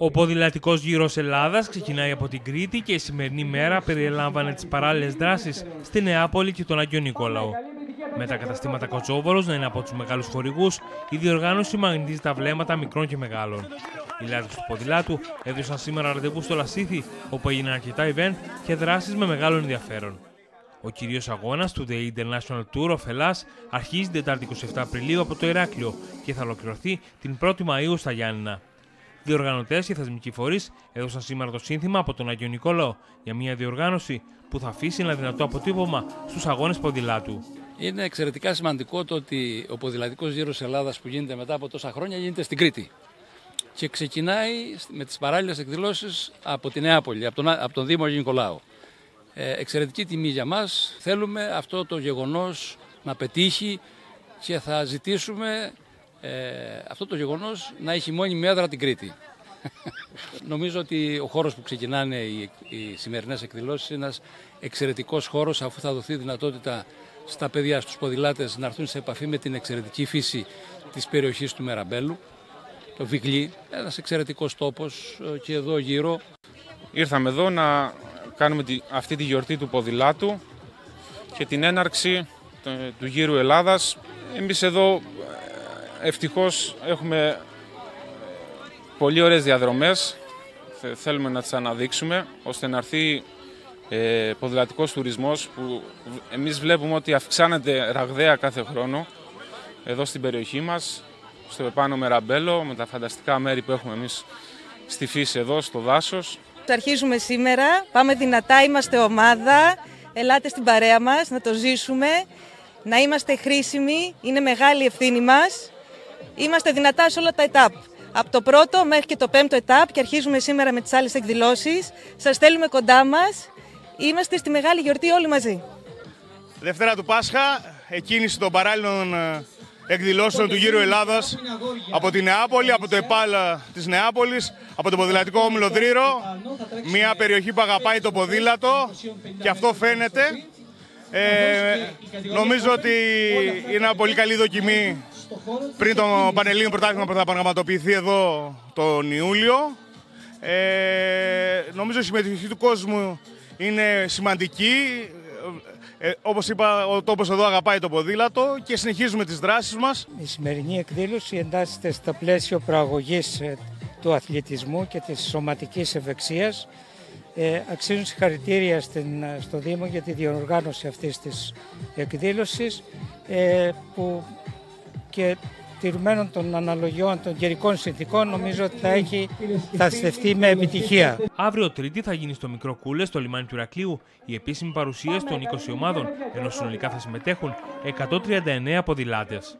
Ο ποδηλατικός γύρος Ελλάδας ξεκινάει από την Κρήτη και η σημερινή μέρα περιέλαμβανε τις παράλληλες δράσεις στη Νεάπολη και τον Αγιο Νικόλαο. Με τα καταστήματα Κοτσόβολο να είναι από τους μεγάλους χορηγούς, η διοργάνωση μαγνητίζει τα βλέμματα μικρών και μεγάλων. Οι λάτρε του ποδηλάτου έδωσαν σήμερα ραντεβού στο Λασίθι, όπου έγιναν αρκετά event και δράσεις με μεγάλο ενδιαφέρον. Ο κυρίως αγώνας του The International Tour of Hellas αρχίζει την Τετάρτη 27 Απριλίου από το Ηράκλειο και θα ολοκληρωθεί την 1η Μαου στα Γιάννηνα. Διοργανωτές και θεσμικοί φορείς έδωσαν σήμερα το σύνθημα από τον Αγιο Νικόλαο για μια διοργάνωση που θα αφήσει ένα δυνατό αποτύπωμα στους αγώνες ποδηλάτου. Είναι εξαιρετικά σημαντικό το ότι ο ποδηλατικός γύρος Ελλάδας που γίνεται μετά από τόσα χρόνια γίνεται στην Κρήτη. Και ξεκινάει με τις παράλληλες εκδηλώσεις από την Νεάπολη, από τον, από τον Δήμο Αγιο Νικολάου. Ε, εξαιρετική τιμή για μας. Θέλουμε αυτό το γεγονός να πετύχει και θα ζητήσουμε ε, αυτό το γεγονός να έχει μόνιμη έδρα την Κρήτη. Νομίζω ότι ο χώρος που ξεκινάνε οι, οι σημερινές εκδηλώσεις είναι ένας εξαιρετικός χώρος αφού θα δοθεί δυνατότητα στα παιδιά, στους ποδηλάτες να έρθουν σε επαφή με την εξαιρετική φύση της περιοχής του Μεραμπέλου, το Βιγλί, ένας εξαιρετικός τόπος ε, και εδώ γύρω. Ήρθαμε εδώ να κάνουμε αυτή τη γιορτή του ποδηλάτου και την έναρξη του γύρου Ελλάδας. Εμείς εδώ ευτυχώς έχουμε πολύ ωραίες διαδρομές, θέλουμε να τις αναδείξουμε, ώστε να έρθει ε, ποδηλατικός τουρισμός που εμείς βλέπουμε ότι αυξάνεται ραγδαία κάθε χρόνο εδώ στην περιοχή μας, στο επάνω Μεραμπέλο, με τα φανταστικά μέρη που έχουμε εμείς στη φύση εδώ, στο δάσος. Αρχίζουμε σήμερα, πάμε δυνατά, είμαστε ομάδα, ελάτε στην παρέα μας να το ζήσουμε, να είμαστε χρήσιμοι, είναι μεγάλη ευθύνη μας Είμαστε δυνατά σε όλα τα ετάπ. Από το πρώτο μέχρι και το πέμπτο ετάπ και αρχίζουμε σήμερα με τις άλλες εκδηλώσεις. Σας στέλνουμε κοντά μας. Είμαστε στη μεγάλη γιορτή όλοι μαζί. Δευτέρα του Πάσχα, εκκίνηση των παράλληλων ε, εκδηλώσεων του γύρου Ελλάδας από τη Νεάπολη, από το ΕΠΑΛ ε, της Νεάπολης, από το ποδηλατικό όμιλο Δρύρο, μια περιοχή που αγαπάει το ποδήλατο και αυτό φαίνεται. Ε, νομίζω ότι είναι μια πολύ καλή δοκιμή πριν το Πανελλήνιο Πρωτάθλημα που θα πραγματοποιηθεί εδώ τον Ιούλιο. Ε, νομίζω η συμμετοχή του κόσμου είναι σημαντική. Ε, όπως είπα, ο τόπος εδώ αγαπάει το ποδήλατο και συνεχίζουμε τις δράσεις μας. Η σημερινή εκδήλωση εντάσσεται στο πλαίσιο προαγωγής ε, του αθλητισμού και της σωματικής ευεξίας. Ε, αξίζουν συγχαρητήρια στην, στο Δήμο για τη διοργάνωση αυτής της εκδήλωσης ε, που και τηρουμένων των αναλογιών των καιρικών συνθήκων νομίζω ότι θα έχει θα στεφτεί με επιτυχία. Αύριο Τρίτη θα γίνει στο Μικρό Κούλε, στο λιμάνι του Ηρακλείου, η επίσημη παρουσίαση των 20 ομάδων, ενώ συνολικά θα συμμετέχουν 139 ποδηλάτες.